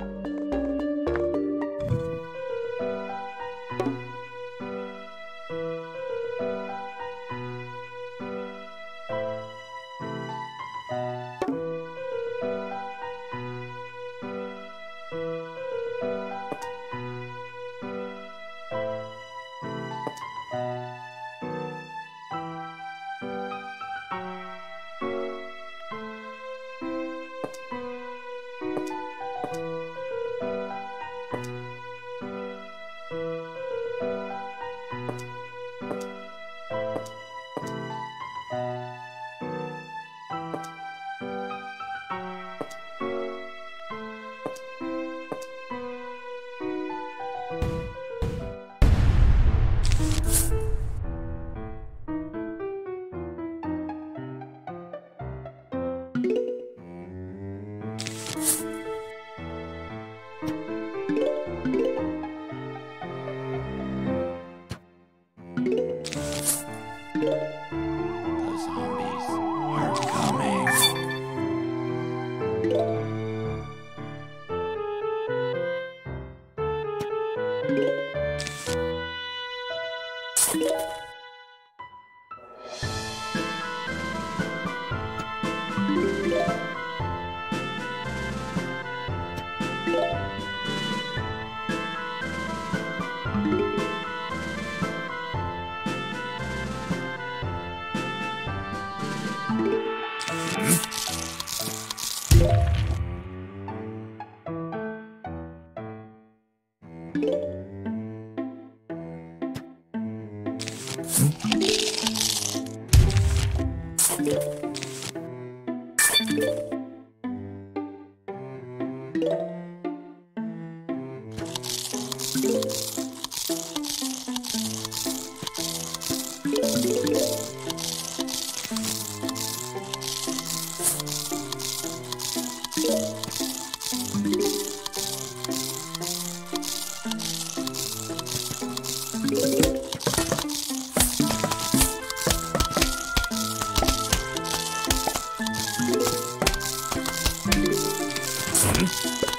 Bye. はい。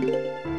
Música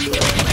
Let's go.